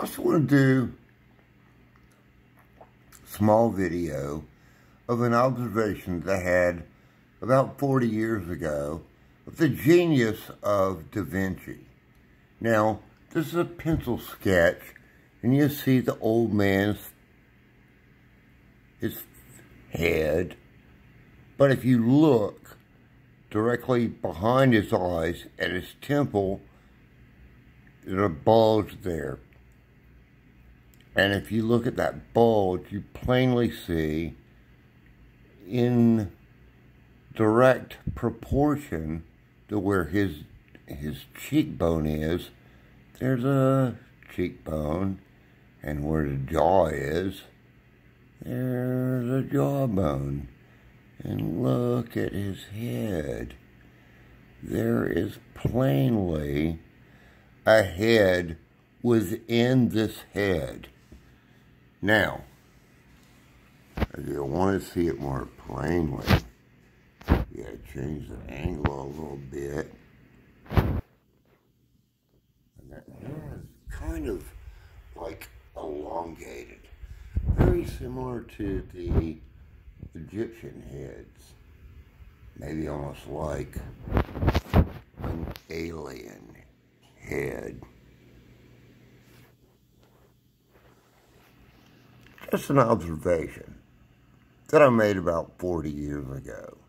I just want to do a small video of an observation that I had about 40 years ago of the genius of Da Vinci. Now, this is a pencil sketch, and you see the old man's his head. But if you look directly behind his eyes at his temple, there's a bulge there. And if you look at that bulge, you plainly see in direct proportion to where his his cheekbone is, there's a cheekbone, and where the jaw is, there's a jawbone. And look at his head. There is plainly a head within this head. Now, if you want to see it more plainly, you gotta change the angle a little bit. And that hair is kind of like elongated. Very similar to the Egyptian heads. Maybe almost like an alien head. Just an observation that I made about 40 years ago.